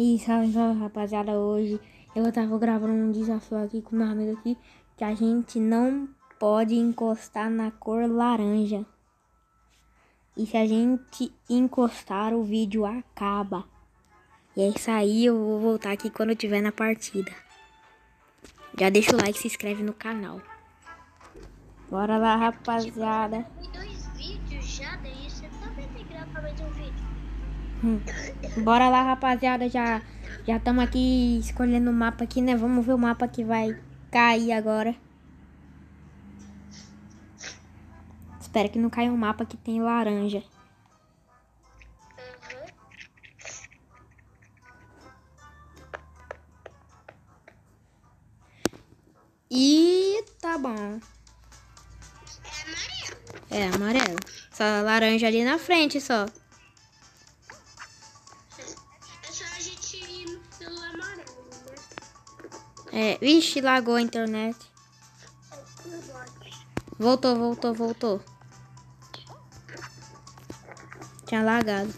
E salve, salve, rapaziada. Hoje eu tava gravando um desafio aqui com meu amigo aqui que a gente não pode encostar na cor laranja. E se a gente encostar, o vídeo acaba. E é isso aí, eu vou voltar aqui quando eu estiver na partida. Já deixa o like e se inscreve no canal. Bora lá, rapaziada. dois vídeos já, daí você também tem que gravar mais um vídeo. Hum. Bora lá, rapaziada. Já já estamos aqui escolhendo o mapa aqui, né? Vamos ver o mapa que vai cair agora. Espero que não caia um mapa que tem laranja. E tá bom. É amarelo. É amarelo. Só laranja ali na frente só. É, vixe, lagou a internet. Voltou, voltou, voltou. Tinha lagado.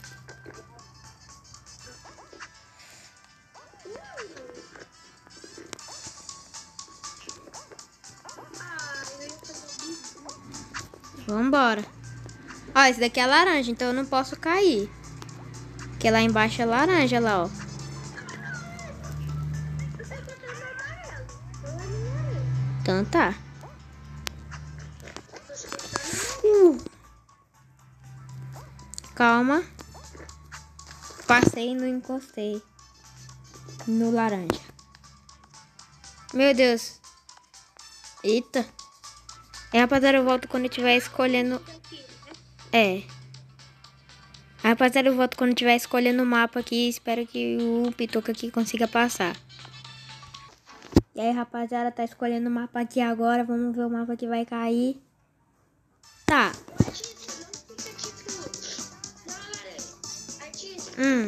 Vambora. Ó, esse daqui é laranja, então eu não posso cair. Porque lá embaixo é laranja lá, ó. Amarelo. Então. Você tá Uh. Calma. Passei e não encostei. No laranja. Meu Deus. Eita. É, rapaziada, eu volto quando eu estiver escolhendo... É. Rapaziada, eu volto quando eu estiver escolhendo o mapa aqui. Espero que o Pitoca aqui consiga passar. E aí, rapaziada, tá escolhendo o mapa aqui agora. Vamos ver o mapa que vai cair. Tá. Hum.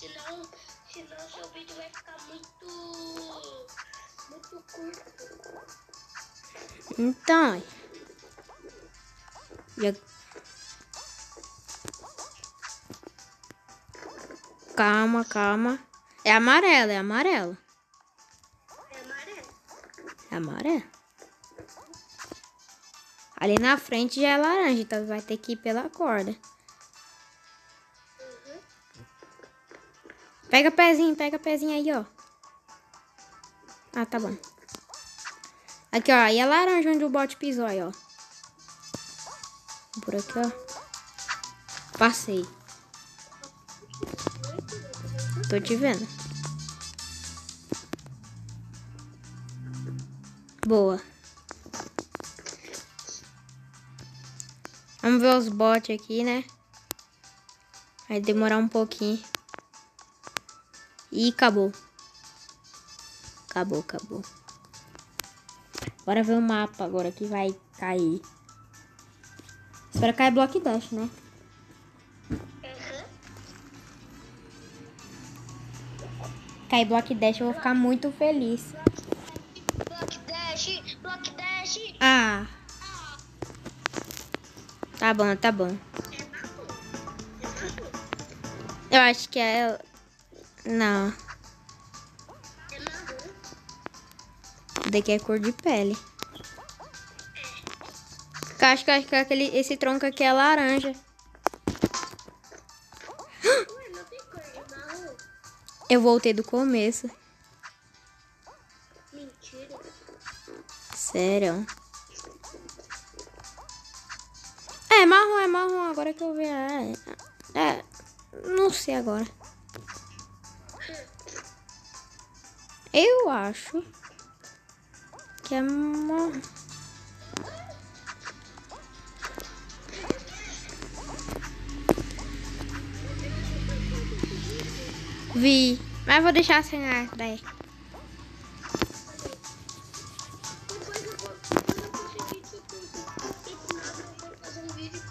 senão. Senão seu vídeo vai ficar muito. Muito curto. Então. Calma, calma. É amarelo, é amarelo. É amarelo. É amarelo. Ali na frente já é laranja, então vai ter que ir pela corda. Pega pezinho, pega pezinho aí, ó. Ah, tá bom. Aqui, ó. Aí é laranja onde o bote pisou aí, ó. Por aqui, ó. Passei. Tô te vendo. Boa. Vamos ver os botes aqui, né? Vai demorar um pouquinho. E acabou. Acabou, acabou. Bora ver o mapa agora que vai cair. Espero cair block dash, né? Cair block dash eu vou ficar muito feliz. Block dash, block dash. Ah. Tá bom, tá bom. É. É. Eu acho que é. Não. É. Daqui é cor de pele. Acho que, acho que aquele, esse tronco aqui é laranja. Eu voltei do começo. Mentira. Sério. É marrom, é marrom. Agora que eu vi. É, é, não sei agora. Eu acho que é marrom. Vi. Mas vou deixar sem ar daí. Depois eu vou, quando eu conseguir, 89, eu vou fazer vídeo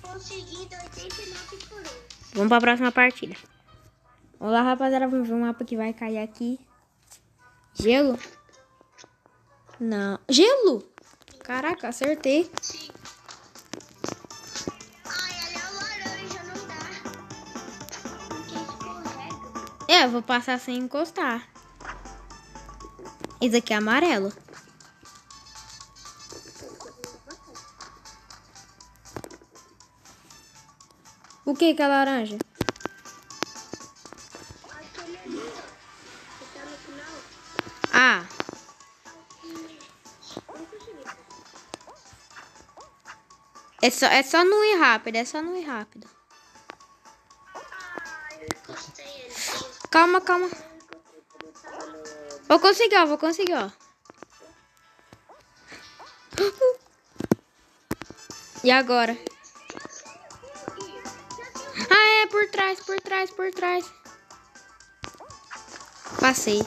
conseguindo 89 por 1. Vamos pra próxima partida. Olá, rapaziada. Vamos ver um mapa que vai cair aqui. Gelo. Não. Gelo? Caraca, acertei. Sim. É, eu vou passar sem encostar. Esse aqui é amarelo. O que que é laranja? Ah, é só, é só não ir rápido, é só não ir rápido. Calma, calma. Vou conseguir, ó, vou conseguir, ó. E agora? Ah, é, por trás, por trás, por trás. Passei.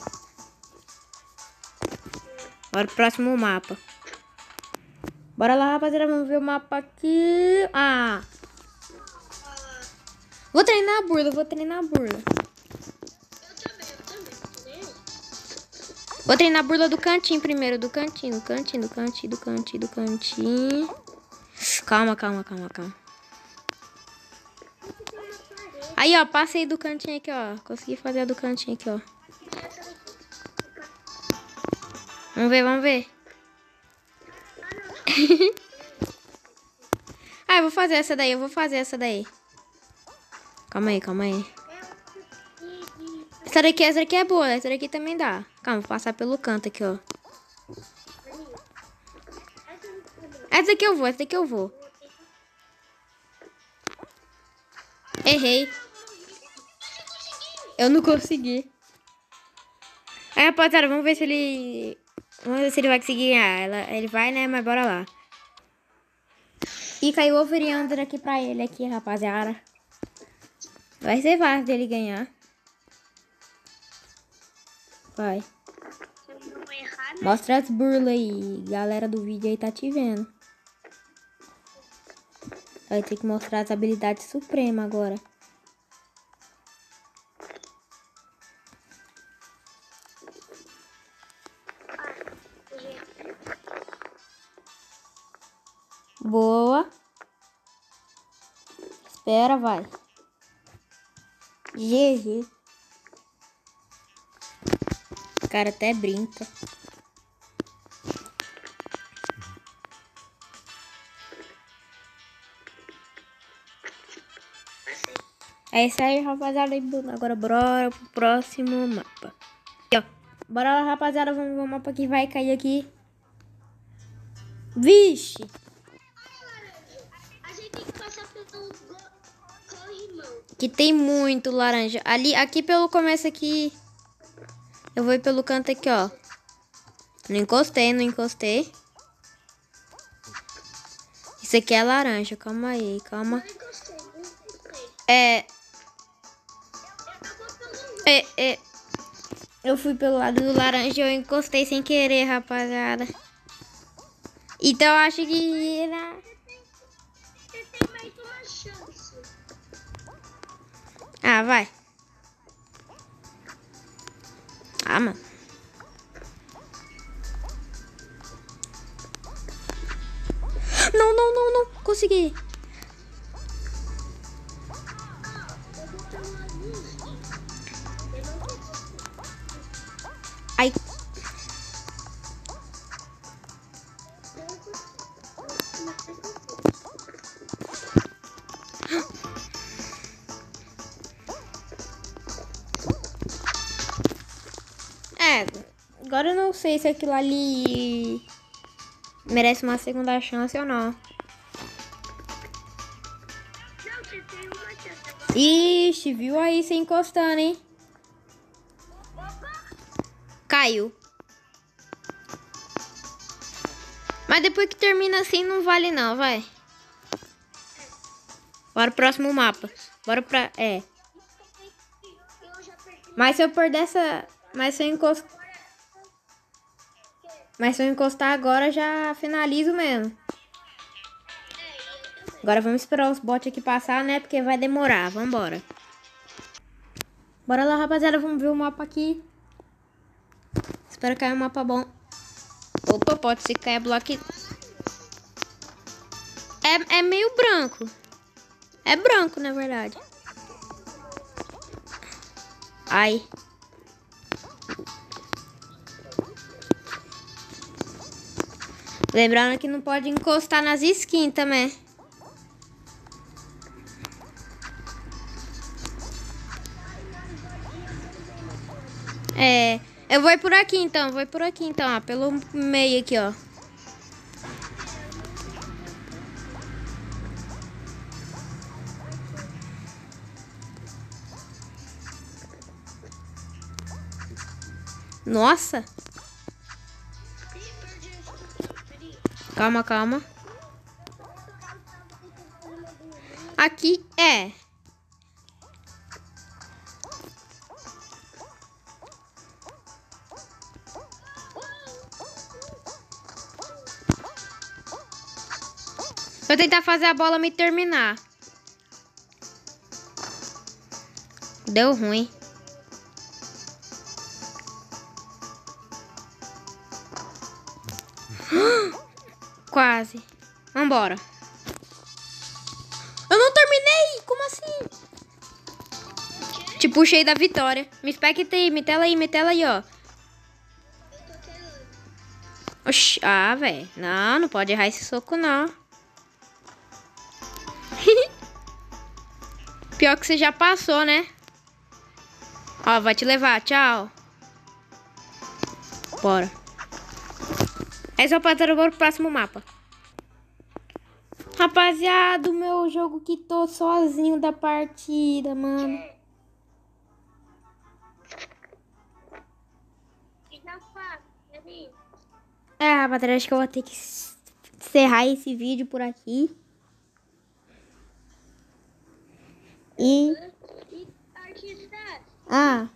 Bora pro próximo mapa. Bora lá, rapaziada, vamos ver o mapa aqui. Ah. Vou treinar a burla, vou treinar a burla. Vou treinar a burla do cantinho primeiro, do cantinho, do cantinho, do cantinho, do cantinho, do cantinho. Calma, calma, calma, calma. Aí, ó, passei do cantinho aqui, ó. Consegui fazer a do cantinho aqui, ó. Vamos ver, vamos ver. ah, eu vou fazer essa daí, eu vou fazer essa daí. Calma aí, calma aí. Essa daqui, essa daqui é boa, essa daqui também dá. Calma, vou passar pelo canto aqui, ó. Essa daqui eu vou, essa daqui eu vou. Errei. Eu não consegui. Aí, rapaziada, vamos ver se ele... Vamos ver se ele vai conseguir ganhar. Ela, ele vai, né? Mas bora lá. E caiu o Overyonder aqui pra ele aqui, rapaziada. Vai ser fácil dele ganhar. Vai. Mostra as burlas aí. Galera do vídeo aí tá te vendo. Vai ter que mostrar as habilidades supremas agora. Boa. Espera, vai. GG. O cara até brinca. É isso aí, rapaziada. Agora bora pro próximo mapa. Aqui, ó. Bora lá, rapaziada. Vamos ver o mapa que vai cair aqui. Vixe! Que tem muito laranja. Ali, aqui pelo começo aqui. Eu vou ir pelo canto aqui, ó. Não encostei, não encostei. Isso aqui é laranja. Calma aí, calma. É, é, é. Eu fui pelo lado do laranja e eu encostei sem querer, rapaziada. Então eu acho que... era- Você tem mais uma chance. Ah, vai. Ah, mano. Não, não, não, não. Consegui. Agora eu não sei se aquilo ali merece uma segunda chance ou não. Ixi, viu aí você encostando, hein? Caiu. Mas depois que termina assim, não vale não, vai. Bora pro próximo mapa. Bora pra... É. Mas se eu perder essa... Mas se eu encostar... Mas se eu encostar agora, já finalizo mesmo. Agora vamos esperar os bots aqui passar, né? Porque vai demorar. Vambora. Bora lá, rapaziada. Vamos ver o mapa aqui. Espero cair um mapa bom. Opa, pode ser que caia bloco. É, é meio branco. É branco, na verdade. Ai. Lembrando que não pode encostar nas skins também. É, eu vou por aqui então, vou por aqui então, ó, pelo meio aqui, ó. Nossa! Calma, calma. Aqui é. Vou tentar fazer a bola me terminar. Deu ruim. Quase. Vambora. Eu não terminei! Como assim? Te puxei da vitória. Me especta aí, me tela aí, me tela aí, ó. Oxi, ah, velho. Não, não pode errar esse soco, não. Pior que você já passou, né? Ó, vai te levar. Tchau. Bora. É o patrão pro próximo mapa. Rapaziada, o meu jogo que tô sozinho da partida, mano. É, rapaziada, acho que eu vou ter que encerrar esse vídeo por aqui. E... Ah,